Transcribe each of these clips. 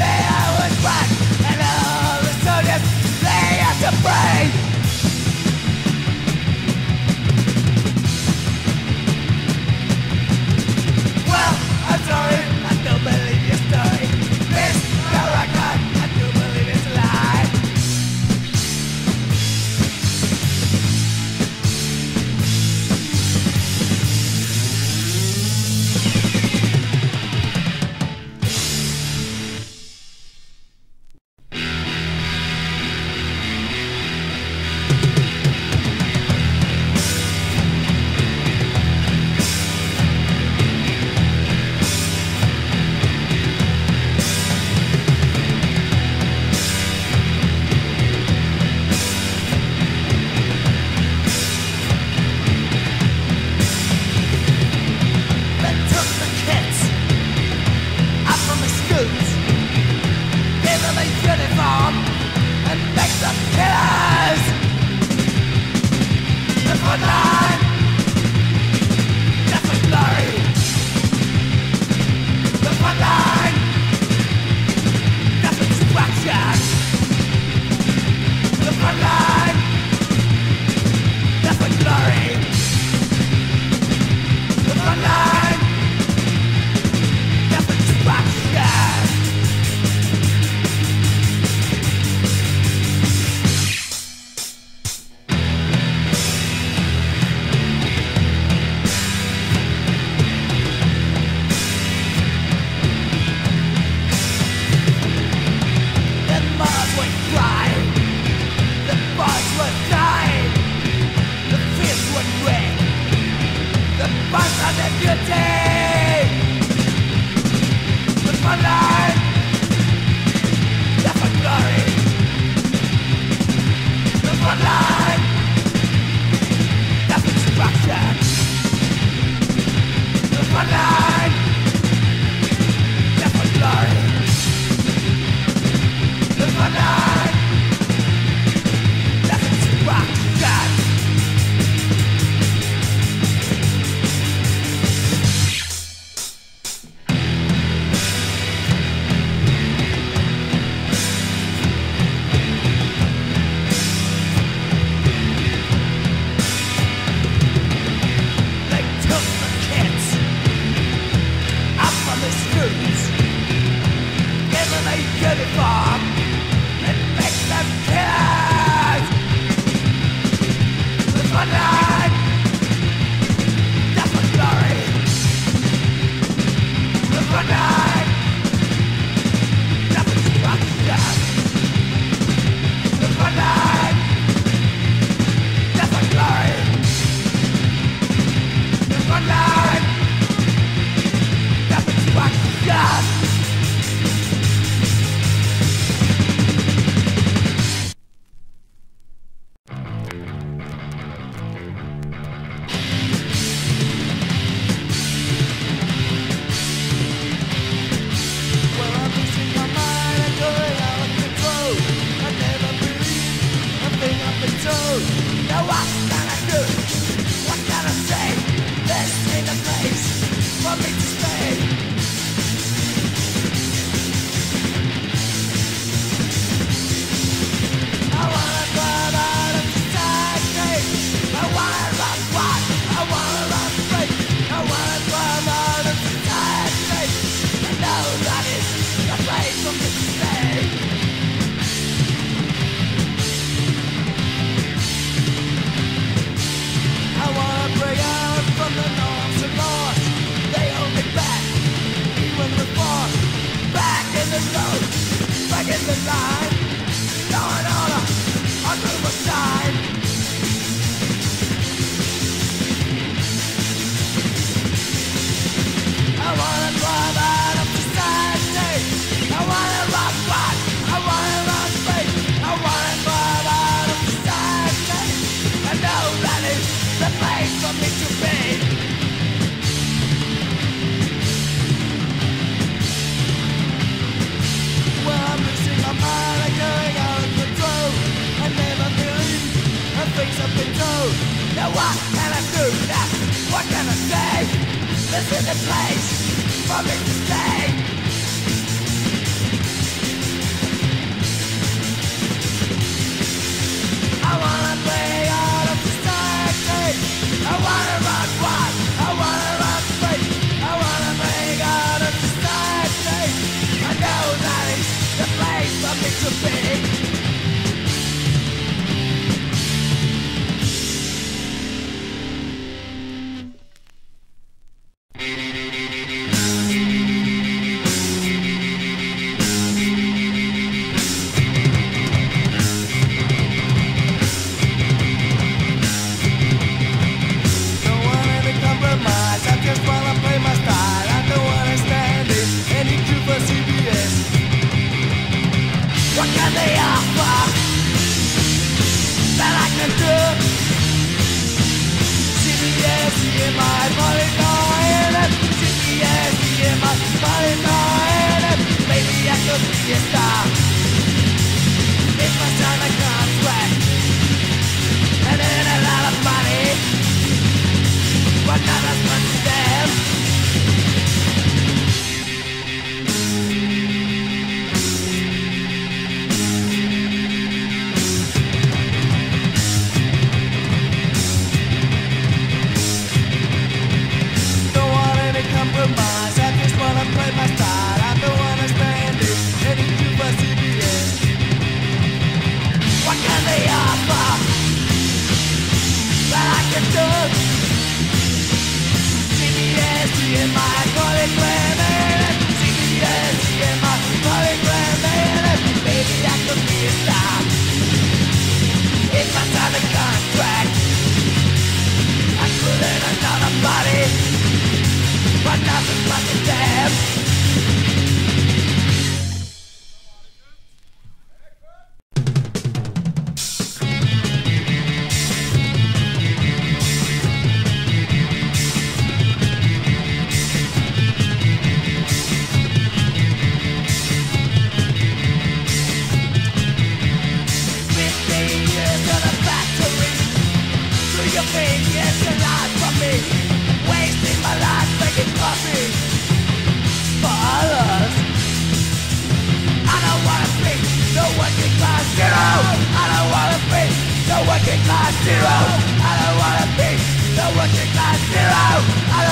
me my life. This is the place for me to I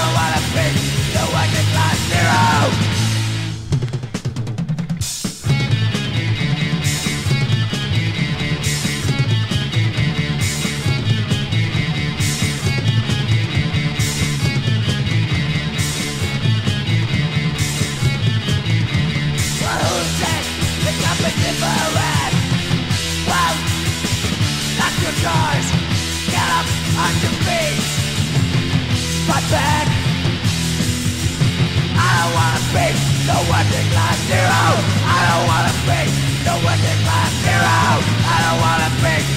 be the working class hero. I don't wanna be the working class hero. I don't wanna be